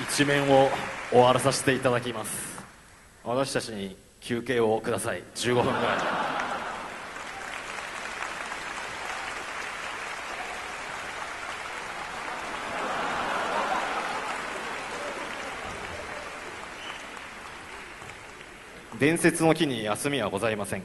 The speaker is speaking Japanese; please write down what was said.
「一面を終わらさせていただきます。私たちに休憩をください。15分ぐらい。伝説の木に休みはございません。